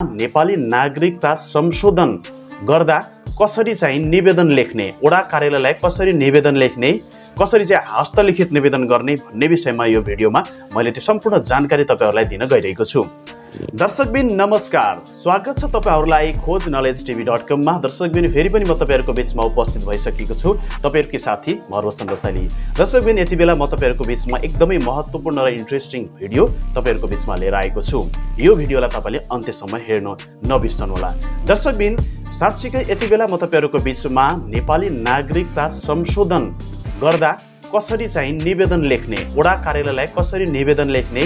नेपाली नागरिकता संशोधन गर्दा कसरी चाहिँ निवेदन लेख्ने वडा कार्यालयलाई कसरी निवेदन लेख्ने कसरी चाहिँ हस्तलिखित निवेदन गर्ने भन्ने विषयमा यो भिडियोमा मैले त्यो सम्पूर्ण जानकारी तपाईँहरूलाई दिन गइरहेको छु। दर्शकबिन नमस्कार। स्वागत छ तपाईँहरूलाई खोज नलेज टिभी डट कममा दर्शकबिन फेरि पनि म तपाईँहरूको बिचमा उपस्थित भइसकेको छु। तपाईँहरूकै साथी मरोसन रसाइली दर्शकबिन यति बेला म तपाईँहरूको बिचमा एकदमै महत्त्वपूर्ण र इन्ट्रेस्टिङ भिडियो तपाईँहरूको बिचमा लिएर आएको छु। यो भिडियोलाई तपाईँले अन्त्यसम्म हेर्नु नबिर्सनुहोला दर्शकबिन साँच्चीकै यति बेला म तपाईँहरूको बिचमा नेपाली नागरिकता संशोधन गर्दा कसरी चाहिँ निवेदन लेख्ने वडा कार्यालयलाई कसरी निवेदन लेख्ने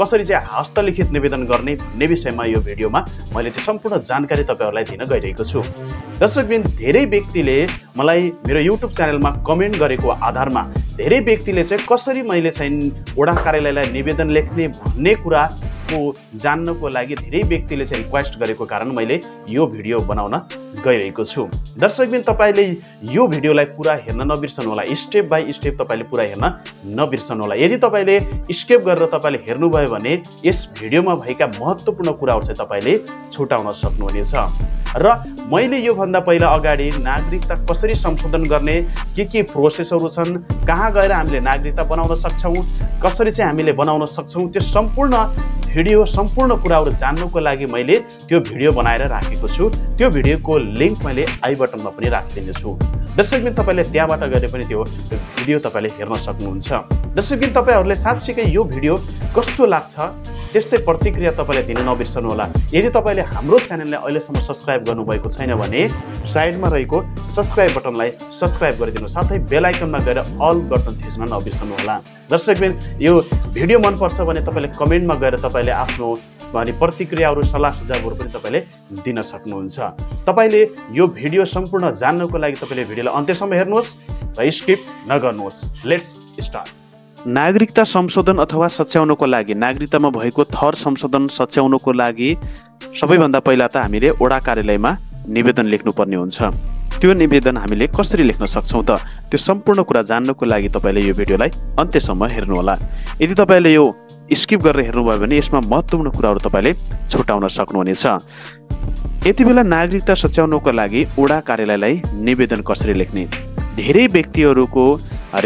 कसरी चाहिँ हस्तलिखित निवेदन गर्ने भन्ने विषयमा यो भिडियोमा मैले त्यो सम्पूर्ण जानकारी तपाईँहरूलाई दिन गइरहेको छु। दर्शकबिन धेरै व्यक्तिले मलाई मेरो युट्युब च्यानलमा कमेन्ट गरेको आधारमा धेरै व्यक्तिले चाहिँ कसरी मैले चाहिँ वडा कार्यालयलाई निवेदन लेख्ने भन्ने कुराको जान्नको लागि धेरै व्यक्तिले चाहिँ रिक्वेस्ट गरेको कारण मैले यो भिडियो बनाउन गइरहेको छु। दर्शकबिन तपाईँले यो भिडियोलाई पुरा हेर्न नबिर्सनुहोला स्टेप बाई स्टेप तपाईँले पुरा हेर्न नबिर्सनुहोला यदि तपाईँले स्केप गरेर तपाईँले हेर्नुभयो भने यस भिडियोमा भएका महत्त्वपूर्ण कुराहरू चाहिँ तपाईँले छुटाउन सक्नुहुनेछ। र मैले योभन्दा पहिला अगाडि नागरिकता कसरी संशोधन गर्ने के के प्रोसेसहरू छन् कहाँ गएर हामीले नागरिकता बनाउन सक्छौँ कसरी चाहिँ हामीले बनाउन सक्छौँ त्यो सम्पूर्ण भिडियो सम्पूर्ण कुराहरू जान्नुको लागि मैले त्यो भिडियो बनाएर राखेको छु। त्यो भिडियोको लिङ्क मैले आई बटनमा पनि राखिदिनेछु। दर्शकबिन तपाईँले त्यहाँबाट गएर पनि त्यो भिडियो तपाईँले हेर्न सक्नुहुन्छ। दर्शकबिन तपाईँहरूले साँच्चीकै यो भिडियो कस्तो लाग्छ त्यस्तै प्रतिक्रिया तपाईँले दिन नबिर्सनुहोला। यदि तपाईँले हाम्रो च्यानललाई अहिलेसम्म सब्सक्राइब गर्नुभएको छैन भने साइडमा रहेको सब्सक्राइब बटनलाई सब्सक्राइब गरिदिनु साथै बेलायकनमा गएर अल बटन थिच्न नबिर्सनुहोला। दर्शकबिन यो भिडियो मनपर्छ भने तपाईँले कमेन्टमा गएर तपाईँले आफ्नो अनि प्रतिक्रियाहरू सल्लाह सुझावहरू पनि तपाईँले दिन सक्नुहुन्छ। तपाईँले यो भिडियो सम्पूर्ण जान्नको लागि तपाईँले भिडियोलाई अन्त्यसम्म हेर्नुहोस् र स्किप नगर्नुहोस्। लेट्स स्टार्ट नागरिकता संशोधन अथवा सच्याउनको लागि नागरिकतामा भएको थर संशोधन सच्याउनको लागि सबैभन्दा पहिला त हामीले वडा कार्यालयमा निवेदन लेख्नुपर्ने हुन्छ। त्यो निवेदन हामीले कसरी लेख्न सक्छौँ त त्यो सम्पूर्ण कुरा जान्नको लागि तपाईँले यो भिडियोलाई अन्त्यसम्म हेर्नुहोला। यदि तपाईँले यो स्किप गरेर हेर्नुभयो भने यसमा महत्त्वपूर्ण कुराहरू तपाईँले छुटाउन सक्नुहुनेछ। यति बेला नागरिकता सच्याउनको लागि वडा कार्यालयलाई निवेदन कसरी लेख्ने? धेरै व्यक्तिहरूको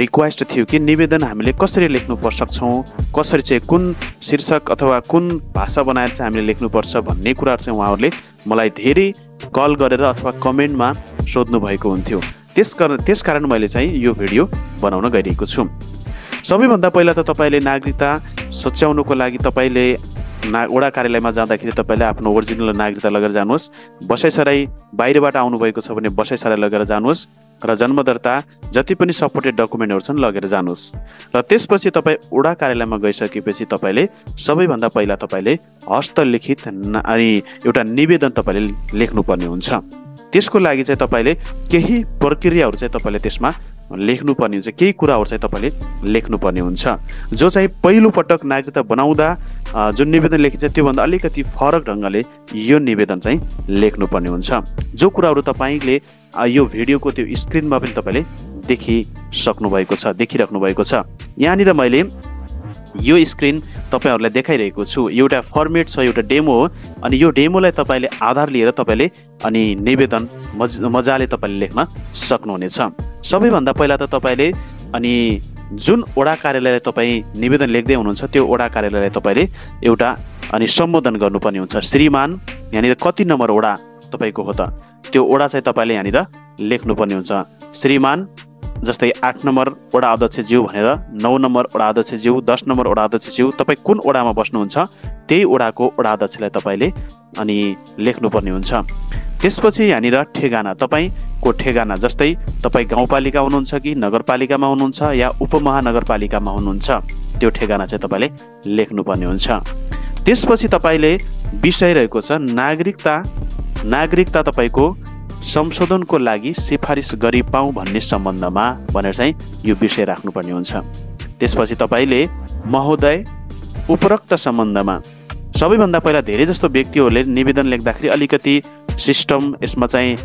रिक्वेस्ट थियो कि निवेदन हामीले कसरी लेख्नु सक्छौँ कसरी चाहिँ कुन शीर्षक अथवा कुन भाषा बनाएर चाहिँ हामीले लेख्नुपर्छ भन्ने कुराहरू चाहिँ उहाँहरूले मलाई धेरै कल गरेर अथवा कमेन्टमा सोध्नु भएको हुन्थ्यो त्यस कारण मैले चाहिँ यो भिडियो बनाउन गइरहेको छु। सबैभन्दा पहिला त तपाईँले नागरिकता सच्याउनुको लागि तपाईँले ना वडा कार्यालयमा जाँदाखेरि तपाईँले आफ्नो ओरिजिनल नागरिकता लगेर जानुहोस्। बसाइसराई बाहिरबाट आउनुभएको छ भने बसाइसराई लगेर जानुहोस् र जन्म दर्ता जति पनि सपोर्टेड डकुमेन्टहरू छन् लगेर जानुहोस्। र त्यसपछि तपाईँ वडा कार्यालयमा गइसकेपछि तपाईँले सबैभन्दा पहिला तपाईँले हस्तलिखित अनि एउटा निवेदन तपाईँले लेख्नुपर्ने हुन्छ। त्यसको लागि चाहिँ तपाईँले केही प्रक्रियाहरू चाहिँ तपाईँले त्यसमा लेख्नुपर्ने हुन्छ। केही कुराहरू चाहिँ तपाईँले लेख्नुपर्ने हुन्छ। जो चाहिँ पहिलोपटक नागरिकता बनाउँदा जुन निवेदन लेखिन्छ त्योभन्दा अलिकति फरक ढङ्गले यो निवेदन चाहिँ लेख्नुपर्ने हुन्छ। जो कुराहरू तपाईँले यो भिडियोको त्यो स्क्रिनमा पनि तपाईँले देखिसक्नु भएको छ देखिराख्नु भएको छ। यहाँनिर मैले यो स्क्रिन तपाईँहरूलाई देखाइरहेको छु। एउटा फर्मेट छ एउटा डेमो हो। अनि यो डेमोलाई तपाईँले आधार लिएर तपाईँले अनि निवेदन मज मजाले तपाईँले लेख्न सक्नुहुनेछ। सबैभन्दा पहिला त तपाईँले अनि जुन वडा कार्यालयलाई तपाईँ निवेदन लेख्दै हुनुहुन्छ त्यो वडा कार्यालयलाई तपाईँले एउटा अनि सम्बोधन गर्नुपर्ने हुन्छ। श्रीमान यहाँनिर कति नम्बर वडा तपाईँको हो त? त्यो वडा चाहिँ तपाईँले यहाँनिर लेख्नुपर्ने हुन्छ। श्रीमान जस्तै आठ नम्बर वडा अध्यक्षज्यू भनेर नौ नम्बर वडा अध्यक्षज्यू दस नम्बर वडा अध्यक्षज्यू तपाईँ कुन वडामा बस्नुहुन्छ त्यही वडाको वडा अध्यक्षलाई तपाईँले अनि लेख्नुपर्ने हुन्छ। त्यसपछि यहाँनिर ठेगाना तपाईँको ठेगाना जस्तै तपाईँ गाउँपालिका हुनुहुन्छ कि नगरपालिकामा हुनुहुन्छ या उपमहानगरपालिकामा हुनुहुन्छ त्यो ठेगाना चाहिँ तपाईँले लेख्नुपर्ने हुन्छ। त्यसपछि तपाईँले विषय रहेको छ नागरिकता नागरिकता तपाईँको संशोधनको लागि सिफारिस गरी भन्ने सम्बन्धमा भनेर चाहिँ यो विषय राख्नुपर्ने हुन्छ। त्यसपछि तपाईँले महोदय उपरोक्त सम्बन्धमा सबैभन्दा पहिला धेरै जस्तो व्यक्तिहरूले निवेदन लेख्दाखेरि अलिकति सिस्टम यसमा चाहिँ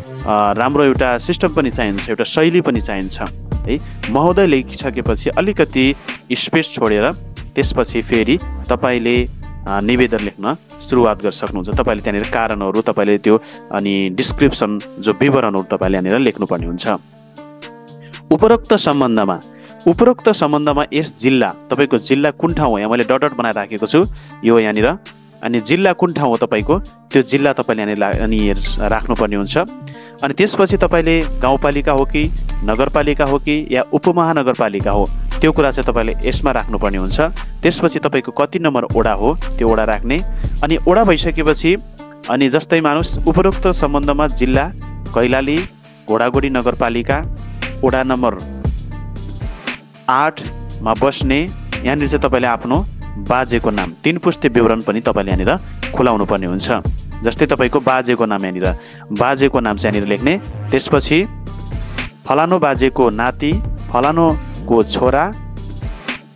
राम्रो एउटा सिस्टम पनि चाहिन्छ एउटा शैली पनि चाहिन्छ। है महोदय लेखिसकेपछि अलिकति स्पेस छोडेर त्यसपछि फेरि तपाईँले निवेदन लेख्न सुरुवात गर्न सक्नुहुन्छ तपाईँले त्यहाँनिर कारणहरू तपाईँले त्यो अनि डिस्क्रिप्सन जो विवरणहरू तपाईँले यहाँनिर लेख्नुपर्ने हुन्छ। उपरोक्त सम्बन्धमा उपरोक्त सम्बन्धमा यस जिल्ला तपाईँको जिल्ला कुन ठाउँ हो? यहाँ मैले डट डट बनाएर राखेको छु। यो यहाँनिर अनि जिल्ला कुन ठाउँ हो तपाईँको? त्यो जिल्ला तपाईँले यहाँनिर अनि राख्नुपर्ने हुन्छ। अनि त्यसपछि तपाईँले गाउँपालिका हो कि नगरपालिका हो कि या उपमहानगरपालिका हो त्यो कुरा चाहिँ तपाईँले यसमा राख्नुपर्ने हुन्छ। त्यसपछि तपाईँको कति नम्बर ओडा हो त्यो ओडा राख्ने। अनि ओडा भइसकेपछि अनि जस्तै मानुस उपरोक्त सम्बन्धमा जिल्ला कैलाली घोडागोडी नगरपालिका ओडा नम्बर आठमा बस्ने यहाँनिर चाहिँ तपाईँले आफ्नो बाजेको नाम तिन पुस्ते विवरण पनि तपाईँले यहाँनिर खुलाउनु पर्ने हुन्छ। जस्तै तपाईँको बाजेको नाम यहाँनिर बाजेको नाम चाहिँ यहाँनिर लेख्ने। त्यसपछि फलानो बाजेको नाति फलानोको छोरा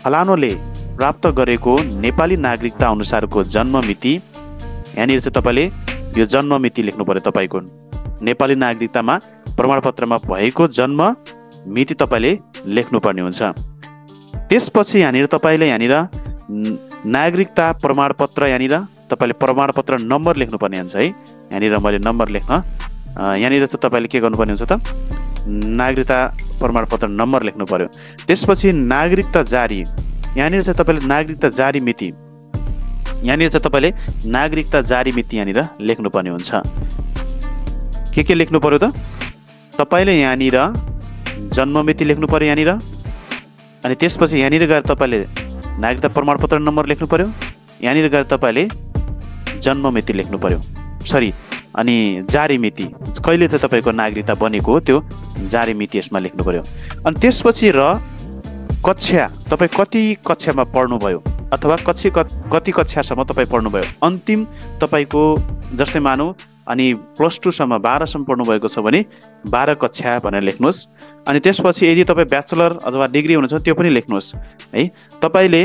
फलानोले प्राप्त गरेको नेपाली नागरिकता अनुसारको जन्म मिति। यहाँनिर चाहिँ तपाईँले यो जन्म मिति लेख्नु पर्यो तपाईँको नेपाली नागरिकतामा प्रमाणपत्रमा भएको जन्म मिति तपाईँले लेख्नुपर्ने हुन्छ। त्यसपछि यहाँनिर तपाईँले यहाँनिर नागरिकता प्रमाणपत्र यहाँनिर तपाईँले प्रमाणपत्र नम्बर लेख्नुपर्ने हुन्छ है। यहाँनिर मैले नम्बर लेख्न यहाँनिर चाहिँ तपाईँले के गर्नुपर्ने हुन्छ त? नागरिकता प्रमाणपत्र नम्बर लेख्नु पर्यो। त्यसपछि नागरिकता जारी। यहाँनिर चाहिँ तपाईँले नागरिकता जारी मिति। यहाँनिर चाहिँ तपाईँले नागरिकता जारी मिति यहाँनिर लेख्नुपर्ने हुन्छ। के के लेख्नु पर्यो त? तपाईँले यहाँनिर जन्म मिति लेख्नु पर्यो यहाँनिर। अनि त्यसपछि यहाँनिर गएर तपाईँले नागरिकता प्रमाणपत्र नम्बर लेख्नु पर्यो। यहाँनिर गएर तपाईँले जन्म मिति लेख्नु पर्यो। सरी अनि जारी मिति कहिले चाहिँ तपाईँको नागरिकता बनेको हो त्यो जारी मिति यसमा लेख्नु पर्यो। अनि त्यसपछि र कक्षा तपाईँ कति कक्षामा पढ्नुभयो अथवा कक्षी कति कक्षासम्म तपाईँ पढ्नुभयो? अन्तिम तपाईँको जस्तै मानौँ अनि प्लस टूसम्म बाह्रसम्म पढ्नुभएको छ भने बाह्र कक्षा भनेर लेख्नुहोस्। अनि त्यसपछि यदि तपाईँ ब्याचलर अथवा डिग्री हुनुहुन्छ त्यो पनि लेख्नुहोस्। है तपाईँले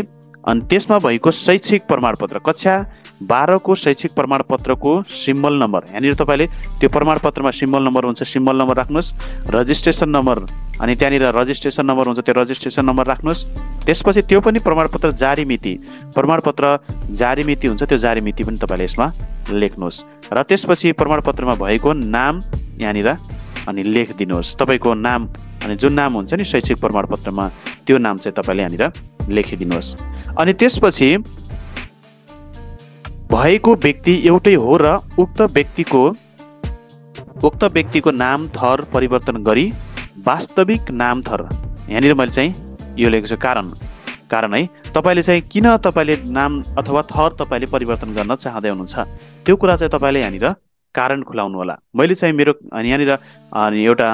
अनि त्यसमा भएको शैक्षिक प्रमाणपत्र कक्षा बाह्रको शैक्षिक प्रमाणपत्रको सिम्बल नम्बर। यहाँनिर तपाईँले त्यो प्रमाणपत्रमा सिम्बल नम्बर हुन्छ सिम्बल नम्बर राख्नुहोस् रजिस्ट्रेसन नम्बर अनि त्यहाँनिर रजिस्ट्रेसन नम्बर हुन्छ त्यो रजिस्ट्रेसन नम्बर राख्नुहोस्। त्यसपछि त्यो पनि प्रमाणपत्र जारी मिति प्रमाणपत्र जारी मिति हुन्छ त्यो जारी मिति पनि तपाईँले यसमा लेख्नुहोस्। र त्यसपछि प्रमाणपत्रमा भएको नाम यहाँनिर अनि लेखिदिनुहोस्। तपाईँको नाम अनि जुन नाम हुन्छ नि शैक्षिक प्रमाणपत्रमा त्यो नाम चाहिँ तपाईँले यहाँनिर लेखिदिनुहोस्। अनि त्यसपछि भएको व्यक्ति एउटै हो र उक्त व्यक्तिको उक्त व्यक्तिको नाम थर परिवर्तन गरी वास्तविक नाम थर यहाँनिर मैले चाहिँ यो लेखेको छु कारण। कारण है तपाईँले चाहिँ किन तपाईँले नाम अथवा थर तपाईँले परिवर्तन गर्न चाहँदै हुनुहुन्छ? त्यो कुरा चाहिँ तपाईँले यहाँनिर कारण खुलाउनु होला। मैले चाहिँ मेरो यहाँनिर एउटा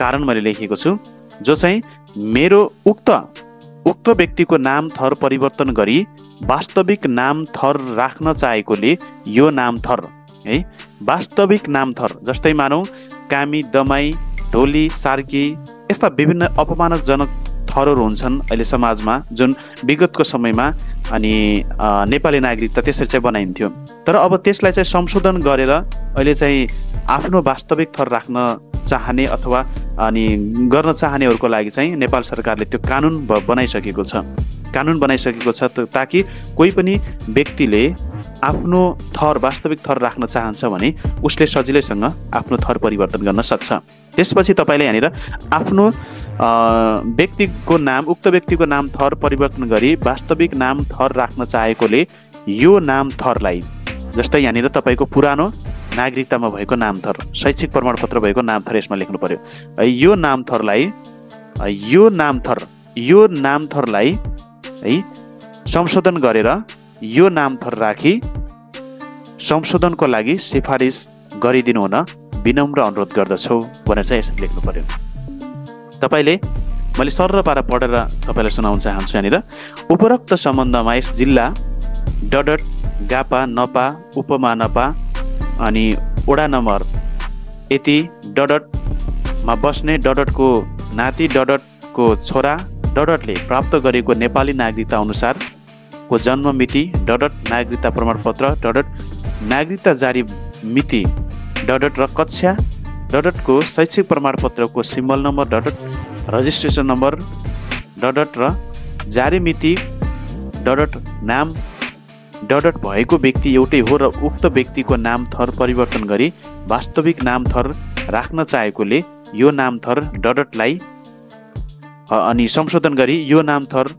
कारण मैले लेखेको छु जो चाहिँ मेरो उक्त उक्त व्यक्तिको नाम थर परिवर्तन गरी वास्तविक नाम थर राख्न चाहेकोले यो नाम थर है? वास्तविक नाम थर जस्तै मानौँ कामी दमाई ढोली सार्की यस्ता विभिन्न अपमानजनक थरहरू हुन्छन् अहिले समाजमा जुन विगतको समयमा अनि नेपाली नागरिकता त्यसरी चाहिँ बनाइन्थ्यो। तर अब त्यसलाई चाहिँ संशोधन गरेर अहिले चाहिँ आफ्नो वास्तविक थर राख्न चाहने अथवा अनि गर्न चाहनेहरूको लागि चाहिँ नेपाल सरकारले त्यो कानुन बनाइसकेको छ। कानुन बनाइसकेको छ ताकि कोही पनि व्यक्तिले आफ्नो थर वास्तविक थर राख्न चाहन्छ भने उसले सजिलैसँग आफ्नो थर परिवर्तन गर्न सक्छ। त्यसपछि तपाईँले यहाँनिर आफ्नो व्यक्तिको नाम उक्त व्यक्तिको नाम थर परिवर्तन गरी वास्तविक नाम थर राख्न चाहेकोले यो नाम थरलाई जस्तै यहाँनिर तपाईँको पुरानो नागरिकतामा भएको नाम थर शैक्षिक प्रमाणपत्र भएको नाम थर यसमा लेख्नु पर्यो। है, यो नाम थरलाई अ, यो नाम थर यो नाम थरलाई है संशोधन गरेर यो नाम थर राखी संशोधनको लागि सिफारिस गरिदिनु हुन विनम्र अनुरोध गर्दछौ भनेर चाहिँ यसरी लेख्नु पर्यो। तपाईँले मैले सरर पारा पढेर तपाईँलाई सुनाउन चाहन्छु यहाँनिर। उपरोक्त सम्बन्धमा यस जिल्ला डडट गापा नपा उपमा नपा अनि वडा नम्बर। यति डडटमा बस्ने डडटको नाति डडटको छोरा डडटले प्राप्त गरेको नेपाली नागरिकता अनुसारको जन्म मिति डडट नागरिकता प्रमाणपत्र डडट नागरिकता जारी मिति डडट र कक्षा डडटको शैक्षिक प्रमाणपत्रको सिम्बल नम्बर डडट रजिस्ट्रेसन नम्बर डडट र जारी मिति डडट नाम डडट भएको व्यक्ति एउटै हो र उक्त व्यक्तिको नाम थर परिवर्तन गरी वास्तविक नाम थर राख्न चाहेकोले यो नाम थर डडटलाई अनि संशोधन गरी यो नाम थर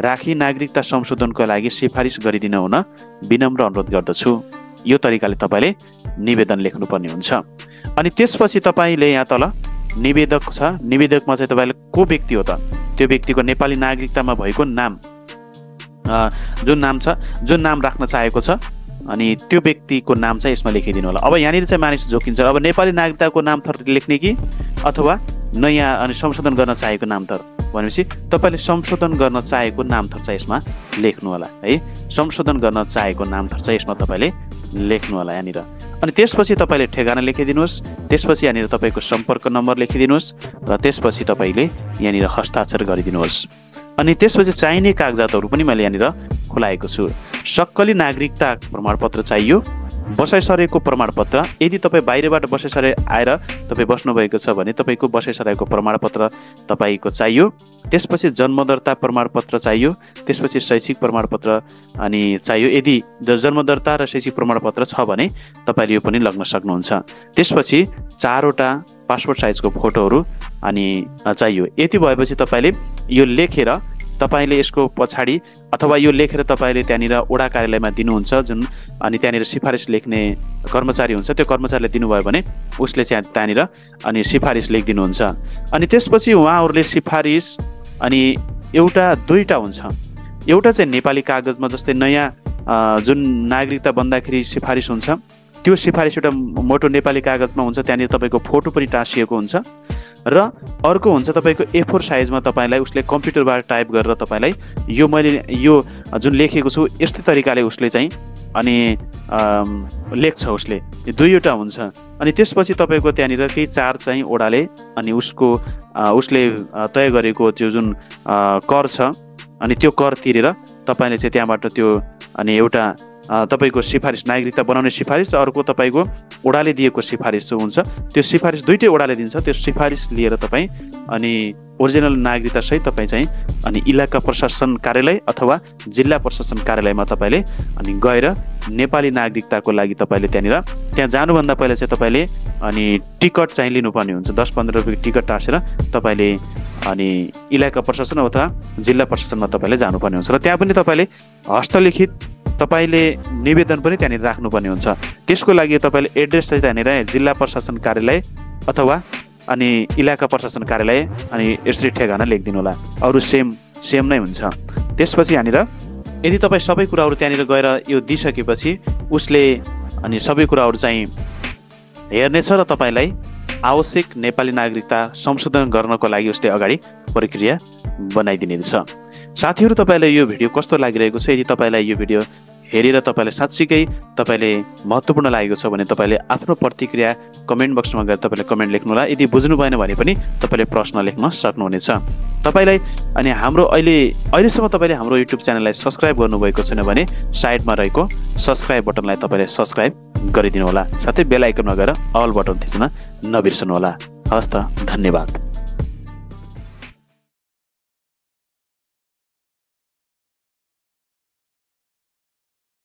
राखी नागरिकता संशोधनको लागि सिफारिस गरिदिन हुन विनम्र अनुरोध गर्दछु। यो तरिकाले तपाईँले निवेदन लेख्नुपर्ने हुन्छ। अनि त्यसपछि तपाईँले यहाँ तल निवेदक छ। निवेदकमा चाहिँ तपाईँले को व्यक्ति हो त? त्यो व्यक्तिको नेपाली नागरिकतामा भएको नाम जुन नाम छ जुन नाम राख्न चाहेको छ अनि त्यो व्यक्तिको नाम चाहिँ यसमा लेखिदिनु होला। अब यहाँनिर चाहिँ मानिस जोकिन्छ अब नेपाली नागरिकताको नाम थर लेख्ने कि अथवा नयाँ अनि संशोधन गर्न चाहेको नाम थर? भनेपछि तपाईँले संशोधन गर्न चाहेको नाम थर चाहिँ यसमा लेख्नु होला है? संशोधन गर्न चाहेको नाम थर चाहिँ यसमा तपाईँले लेख्नु होला यहाँनिर। अनि त्यसपछि तपाईँले ठेगाना लेखिदिनुहोस् त्यसपछि यहाँनिर तपाईँको सम्पर्क नम्बर लेखिदिनुहोस् र त्यसपछि तपाईँले यहाँनिर हस्ताक्षर गरिदिनुहोस्। अनि त्यसपछि चाहिने कागजातहरू पनि मैले यहाँनिर खुलाएको छु। सक्कली नागरिकता प्रमाणपत्र चाहियो। बसाइ सरेको प्रमाणपत्र यदि तपाईँ बाहिरबाट बसाइ सरे आएर तपाईँ बस्नुभएको छ भने तपाईँको बसाइ सरेको प्रमाणपत्र तपाईँको चाहियो। त्यसपछि जन्मदर्ता प्रमाणपत्र चाहियो। त्यसपछि शैक्षिक प्रमाणपत्र अनि चाहियो। यदि जन्मदर्ता र शैक्षिक प्रमाणपत्र छ भने तपाईँले यो पनि लग्न सक्नुहुन्छ। त्यसपछि चारवटा पासपोर्ट साइजको फोटोहरू अनि चाहियो। यति भएपछि तपाईँले यो लेखेर तपाईँले यसको पछाडि अथवा यो लेखेर तपाईँले त्यहाँनिर ओडा कार्यालयमा दिनुहुन्छ जुन अनि त्यहाँनिर सिफारिस लेख्ने कर्मचारी हुन्छ त्यो कर्मचारीले दिनुभयो भने उसले चाहिँ त्यहाँनिर अनि सिफारिस लेखिदिनुहुन्छ। अनि त्यसपछि उहाँहरूले सिफारिस अनि एउटा दुईवटा हुन्छ। एउटा चाहिँ नेपाली कागजमा जस्तै नयाँ जुन नागरिकता बन्दाखेरि सिफारिस हुन्छ त्यो सिफारिस एउटा मोटो नेपाली कागजमा हुन्छ त्यहाँनिर तपाईँको फोटो पनि टाँसिएको हुन्छ। र अर्को हुन्छ तपाईँको ए फोर साइजमा तपाईँलाई उसले कम्प्युटरबाट टाइप गरेर तपाईँलाई यो मैले यो जुन लेखेको छु यस्तै तरिकाले उसले चाहिँ अनि लेख्छ उसले। दुईवटा हुन्छ। अनि त्यसपछि तपाईँको त्यहाँनिर केही चार चाहिँ ओडाले अनि उसको उसले तय गरेको त्यो जुन कर छ अनि त्यो कर तिरेर तपाईँले चाहिँ त्यहाँबाट त्यो अनि एउटा तपाईँको सिफारिस नागरिकता बनाउने सिफारिस र अर्को तपाईँको ओडाले दिएको सिफारिस जो हुन्छ त्यो सिफारिस दुइटै ओडाले दिन्छ। त्यो सिफारिस लिएर तपाईँ अनि ओरिजिनल नागरिकतासहित तपाईँ चाहिँ अनि इलाका प्रशासन कार्यालय अथवा जिल्ला प्रशासन कार्यालयमा तपाईँले अनि गएर नेपाली नागरिकताको लागि तपाईँले त्यहाँनिर त्यहाँ जानुभन्दा पहिला चाहिँ तपाईँले अनि टिकट चाहिँ लिनुपर्ने हुन्छ। दस पन्ध्र रुपियाँ टिकट टाँसेर तपाईँले अनि इलाका प्रशासन अथवा जिल्ला प्रशासनमा तपाईँले जानुपर्ने हुन्छ। र त्यहाँ पनि तपाईँले हस्तलिखित तपाईँले निवेदन पनि त्यहाँनिर राख्नुपर्ने हुन्छ। त्यसको लागि तपाईँले एड्रेस चाहिँ त्यहाँनिर जिल्ला प्रशासन कार्यालय अथवा अनि इलाका प्रशासन कार्यालय अनि यसरी ठेगाना लेखिदिनु होला अरू सेम सेम नै हुन्छ। त्यसपछि यहाँनिर यदि तपाईँ सबै कुराहरू त्यहाँनिर गएर यो दिइसकेपछि उसले अनि सबै कुराहरू चाहिँ हेर्नेछ र तपाईँलाई आवश्यक नेपाली नागरिकता संशोधन गर्नको लागि उसले अगाडि प्रक्रिया बनाइदिनेछ। साथीहरू तपाईँलाई यो भिडियो कस्तो लागिरहेको छ? यदि तपाईँलाई यो भिडियो हेरेर तपाईँलाई साँच्चीकै तपाईँले महत्त्वपूर्ण लागेको छ भने तपाईँले आफ्नो प्रतिक्रिया कमेन्ट बक्समा गएर तपाईँले कमेन्ट लेख्नुहोला। यदि बुझ्नु भएन भने पनि तपाईँले प्रश्न लेख्न सक्नुहुनेछ। तपाईँलाई अनि हाम्रो अहिले अहिलेसम्म तपाईँले हाम्रो युट्युब च्यानललाई सब्सक्राइब गर्नुभएको छैन भने साइडमा रहेको सब्सक्राइब बटनलाई तपाईँले सब्सक्राइब गरिदिनु होला साथै बेल आइकनमा गएर अल बटन थिच्न नबिर्सनु होला हस् त धन्यवाद।